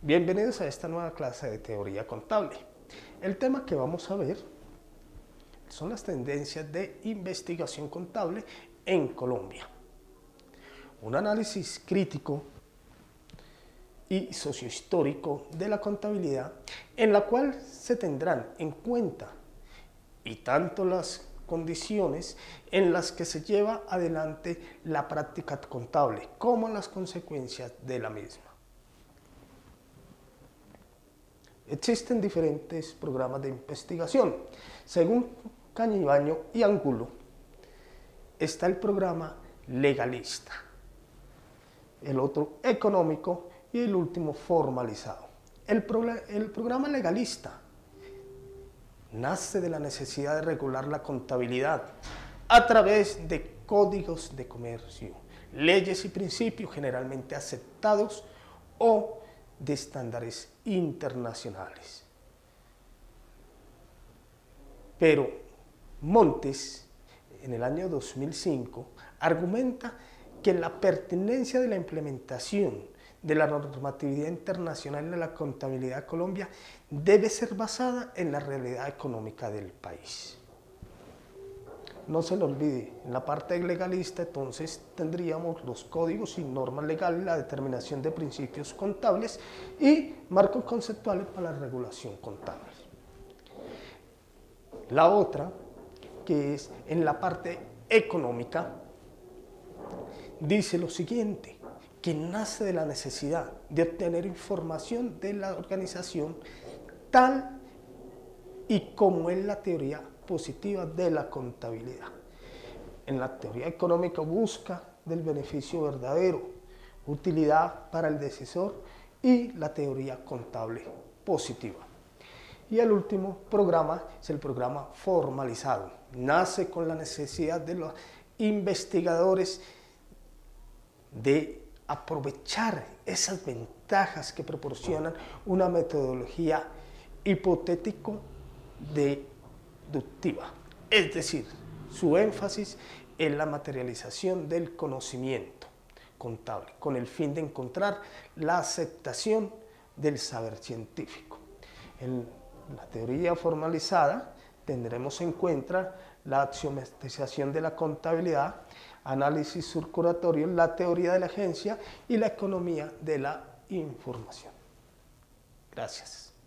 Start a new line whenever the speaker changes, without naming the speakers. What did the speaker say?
Bienvenidos a esta nueva clase de teoría contable. El tema que vamos a ver son las tendencias de investigación contable en Colombia. Un análisis crítico y sociohistórico de la contabilidad en la cual se tendrán en cuenta y tanto las condiciones en las que se lleva adelante la práctica contable como las consecuencias de la misma. Existen diferentes programas de investigación. Según Cañibaño y Angulo, está el programa legalista, el otro económico y el último formalizado. El, el programa legalista nace de la necesidad de regular la contabilidad a través de códigos de comercio, leyes y principios generalmente aceptados o de estándares internacionales. Pero Montes, en el año 2005, argumenta que la pertinencia de la implementación de la normatividad internacional de la contabilidad de Colombia debe ser basada en la realidad económica del país. No se lo olvide, en la parte legalista entonces tendríamos los códigos y normas legales, la determinación de principios contables y marcos conceptuales para la regulación contable. La otra, que es en la parte económica, dice lo siguiente, que nace de la necesidad de obtener información de la organización tal y como es la teoría de la contabilidad. En la teoría económica busca del beneficio verdadero, utilidad para el decisor y la teoría contable positiva. Y el último programa es el programa formalizado. Nace con la necesidad de los investigadores de aprovechar esas ventajas que proporcionan una metodología hipotético-deductiva. Es decir, su énfasis en la materialización del conocimiento contable, con el fin de encontrar la aceptación del saber científico. En la teoría formalizada tendremos en cuenta la axiomatización de la contabilidad, análisis circulatorio, la teoría de la agencia y la economía de la información. Gracias.